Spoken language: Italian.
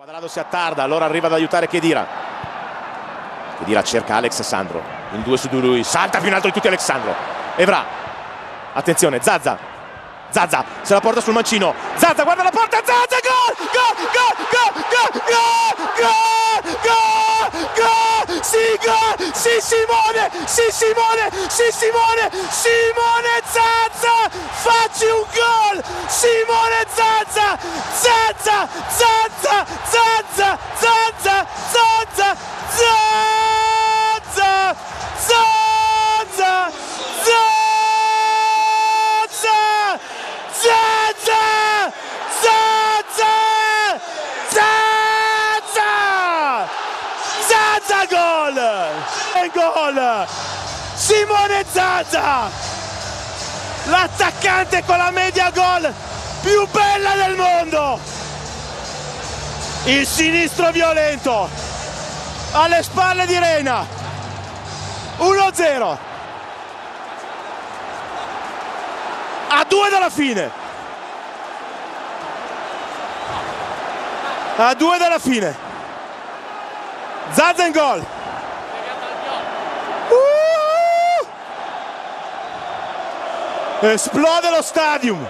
Quadrado si attarda, allora arriva ad aiutare Chedira. Chedira cerca Alex Sandro, in due su di lui, salta più in alto di tutti Alessandro. Evra, attenzione, Zazza, Zazza, se la porta sul mancino, Zazza guarda la porta, Zazza, gol, gol, gol, gol, gol, gol, gol, gol, sì, gol, sì Simone, sì Simone, sì Simone, Simone Zazza, facci un gol, Simone Zazza, Zazza, Zazza, Gol, e gol, Simone Zazza, l'attaccante con la media gol più bella del mondo, il sinistro violento, alle spalle di Reina, 1-0. a due dalla fine. A due dalla fine Zazza in gol Uh! esplode lo stadium